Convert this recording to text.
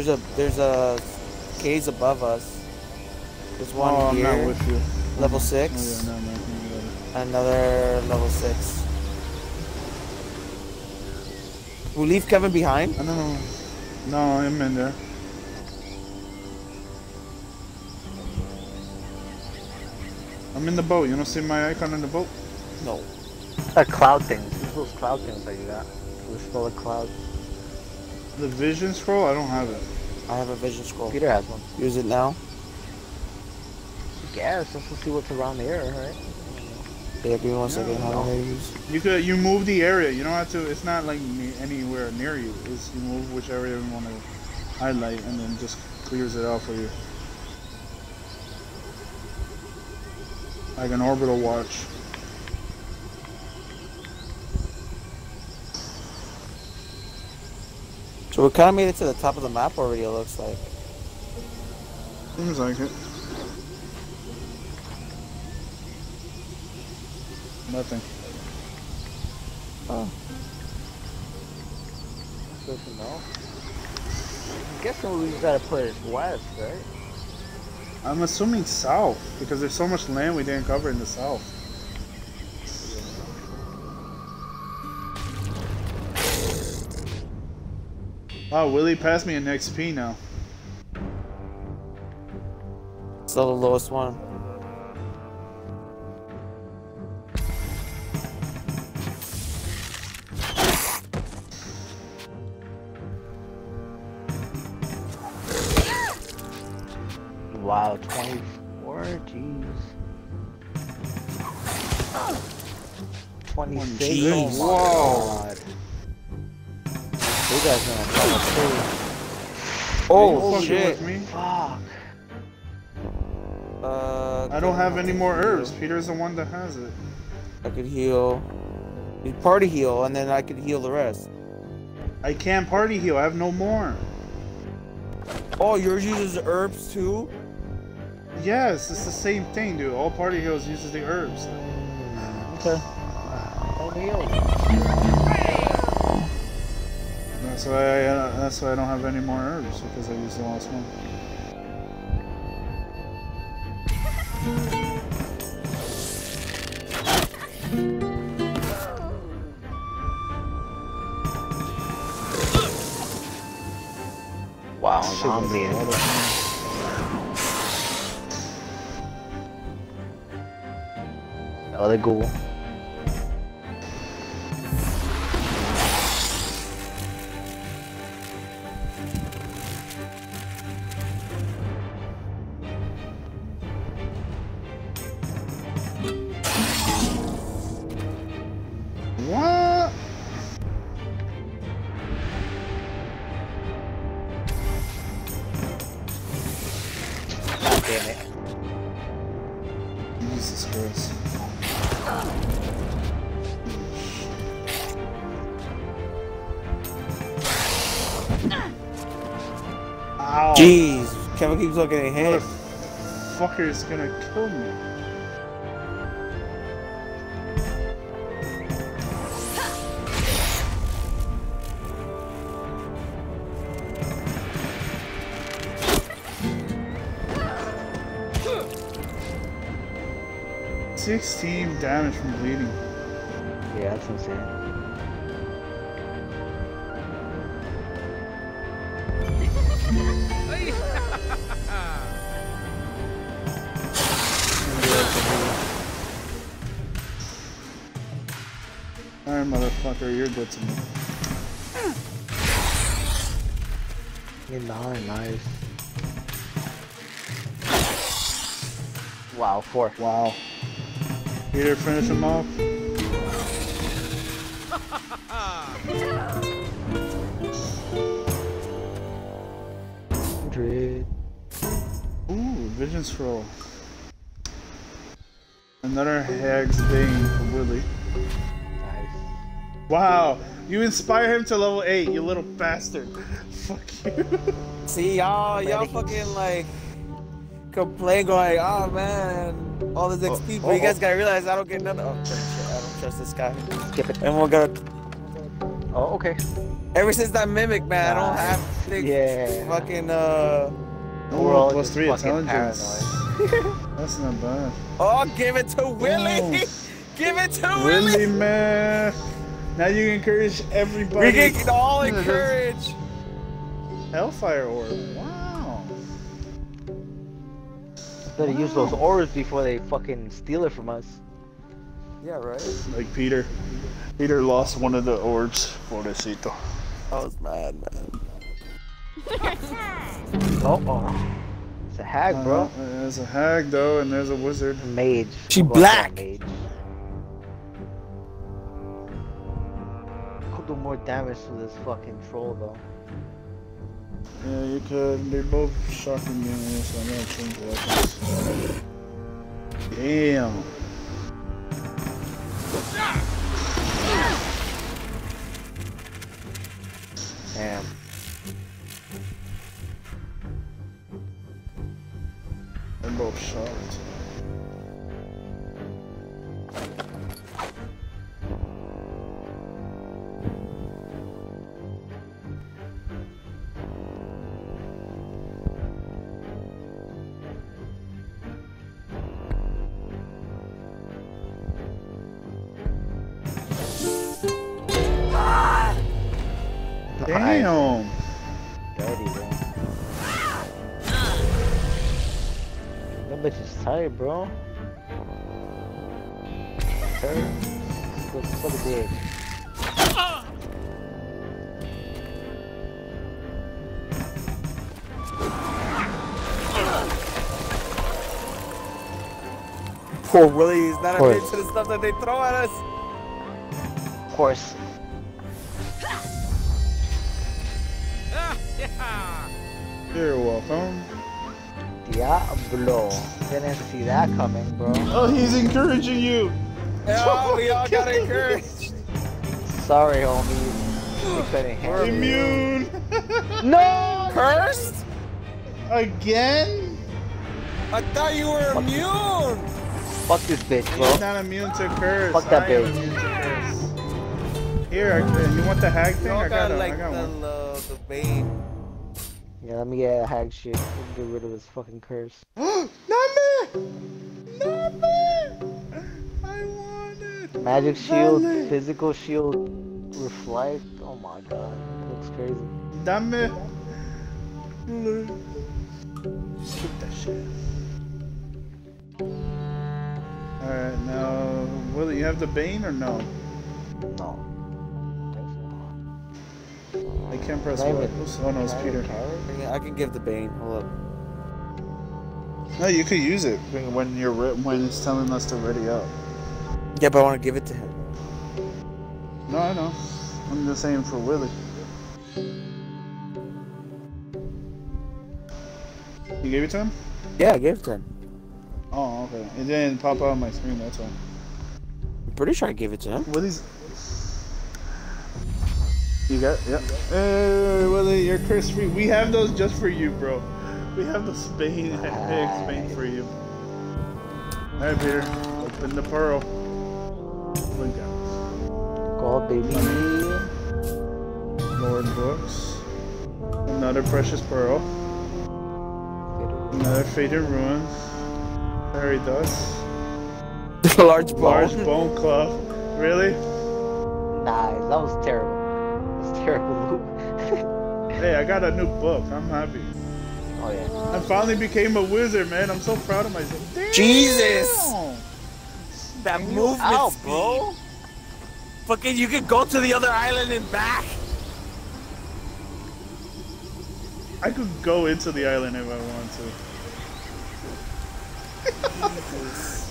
There's a there's a caves above us. There's one oh, here. I'm not with you. Level Oh, six. yeah, no, no, no, Another level six. We'll leave Kevin behind. no. I don't know. No, I'm in there. I'm in the boat. You don't see my icon in the boat? No. A cloud thing. These those cloud things that you got. Those scroll cloud. The vision scroll? I don't have it. I have a vision scroll. Peter has one. Use it now. I guess. Let's see what's around the area, right? Yeah, give me one Yeah, second. How no. do I use? You could you move the area. You don't have to. It's not like ne- anywhere near you. It's you move which area you want to highlight, and then just clears it out for you. Like an orbital watch. So we kind of made it to the top of the map already. It looks like. Seems like it. Nothing. Oh. Good to know. I'm guessing we just gotta put it west, right? I'm assuming south because there's so much land we didn't cover in the south. Wow, Willie passed me an XP now. Still the lowest one. Wow, 24, jeez. 26, Jeez. oh Whoa. God. You guys are on top of Oh, Oh shit! Me? Fuck. Uh, I don't have any more herbs. Peter's the one that has it. I could heal. You party heal, and then I could heal the rest. I can't party heal. I have no more. Oh, yours uses herbs too? Yes, it's the same thing, dude. All party heals uses the herbs. Okay. Don't heal. That's why I, uh, that's why I don't have any more herbs because I used the last one. Wow, zombie. that's a damn it. Jesus Christ. Ow. Jeez, Kevin keeps looking at hit. Fucker is gonna kill me. Sixteen damage from bleeding. Yeah, that's insane. Alright, motherfucker, you're good to me. You're nine, nice. Wow, four. Wow. Peter, finish him off. Hundred. Ooh, Vision Scroll. Another Hag's Bane for Willie. Nice. Wow, you inspire him to level 8, you little bastard. Fuck you. See, y'all, y'all fucking like complain, going, oh man, all this XP, but you guys gotta realize I don't get none. Oh, shit, I don't trust this guy. Skip it. And we're gonna Oh, okay. Ever since that mimic, man, I don't have thick yeah. fucking uh. We're all three fucking intelligence. That's not bad. Oh, give it to Willie. Oh. give it to Willie, Willie. man. Now you encourage everybody. We get all Yeah, that's- Hellfire orb. Better use those orbs before they fucking steal it from us. Yeah, right. Like Peter. Peter lost one of the orbs. Pobrecito. I was mad, man. Oh, oh. It's a hag, bro. Uh, there's a hag though, and there's a wizard. Mage. She We'll go black. Mage. Could do more damage to this fucking troll though. Yeah, you could. They're both shocking me, so I'm gonna change weapons. Damn. Damn. They're both shocked. That bitch is tired, bro. Tired. Look, suck a dick. Poor Willie is not immune to the stuff that they throw at us. Of course. You're welcome. Diablo. Didn't see that coming, bro. Oh, he's encouraging you. Oh, we all got encouraged. Sorry, homie. We couldn't handle it. Immune. No! Cursed? Again? I thought you were immune. Fuck this bitch, bro. He's bro. not immune to curse. Fuck that I bitch. immune to curse. Here, I, you want the hag thing? Y'all I got, got a, like I got the, one. uh, the bane. Yeah, let me get a hag shit. Let's get rid of this fucking curse. Not me! I want it! Magic shield, physical shield, reflect. Oh my god, it looks crazy. Dame! Keep that shit. Alright, now, Willie, you have the Bane or no? No. I can't press Can I what? Oh no, it's Peter. I can- give the bane. Hold up. No, you could use it when you're when it's telling us to ready up. Yeah, but I want to give it to him. No, I know. I'm just saying for Willie. You gave it to him? Yeah, I gave it to him. Oh, okay. It didn't pop out on my screen, that's all. I'm pretty sure I gave it to him. Willie's. You got Yep. Hey, Willie, you're curse free. We have those just for you, bro. We have the Spain egg Spain for you. Alright, Peter. Open the pearl. We got? Gold, baby. Lord Books. Another precious pearl. Another faded ruin. Fairy dust. Large ball. Large bone club. Really? Nice, that was terrible. That was terrible. Hey, I got a new book. I'm happy. oh yeah. I finally became a wizard, man. I'm so proud of myself. Damn! Jesus! That movement Ow, speed. bro. Fucking, you could go to the other island and back. I could go into the island if I want to.